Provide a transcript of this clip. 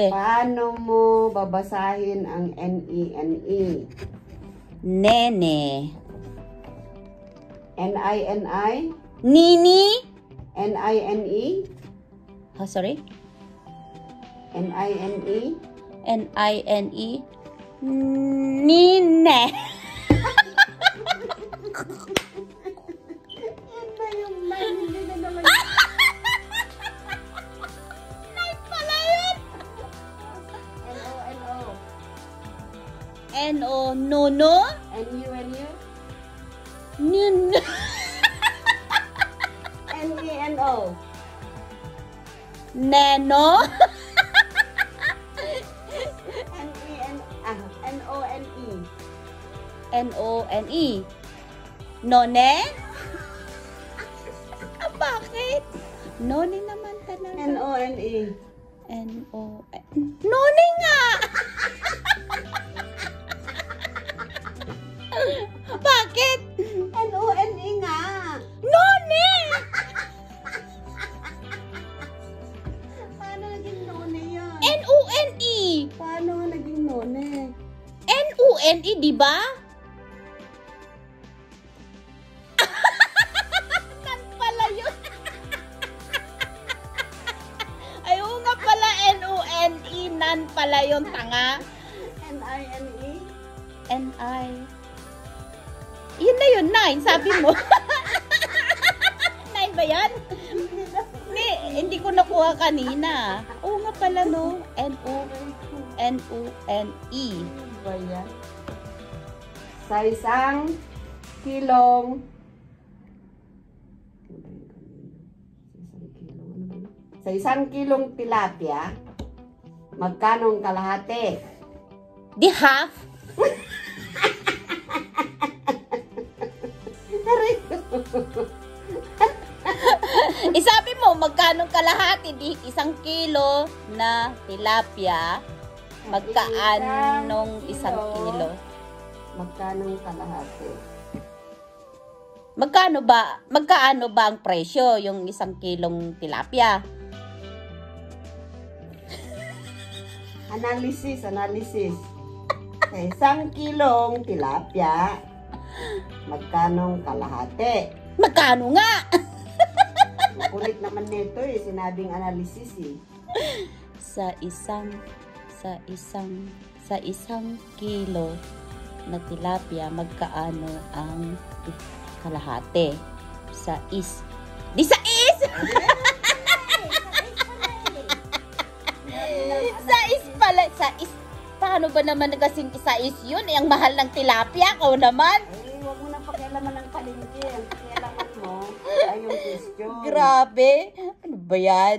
Be. Paano mo babasahin ang E N-E-N-E? Nene. N-I-N-I? Nini. N-I-N-E? Oh, sorry? N-I-N-E? N-I-N-E. Nine. N-O. Nono. N-U-N-U? Nin. N-E-N-O. Neno. N-E-N... Ah, N-O-N-E. N-O-N-E. None? ah, bakit? None naman talaga. N-O-N-E. N-O... None nga! N-O-N-E, di ba? Nan pala yun. Ay, oo nga pala, N-O-N-E, nan pala yun, tanga. N-I-N-E? N-I. Yun na yun, nine, sabi mo. nine ba yan? Hindi, hindi ko nakuha kanina. Oo nga pala, no? N-O, N-O-N-E. Ano ba? Sa isang kilong... Sa isang kilong tilapia, magkano ang kalahati? Di half? Isabi mo, magkano kalahati? Di isang kilo na tilapia. Magkaanong isang kilo? Magkano ang kalahati? Magkano ba? Magkaano ba ang presyo yung isang kilong tilapia? Analysis, analysis. Sa isang kilong tilapia, magkano kalahati? Magkano nga? Kulit naman nito eh, sinabing analysis eh. sa isang sa isang sa isang kilo na tilapia magkaano ang kalahati? Sa is. Di sa is! Sa is pala sa is. Paano ba naman kasing isa is yun? Eh, ang mahal ng tilapia ko naman. Eh, huwag mo na pakialaman ng palengke. Ang pakialaman mo ay yung question. grabe. Ano ba yan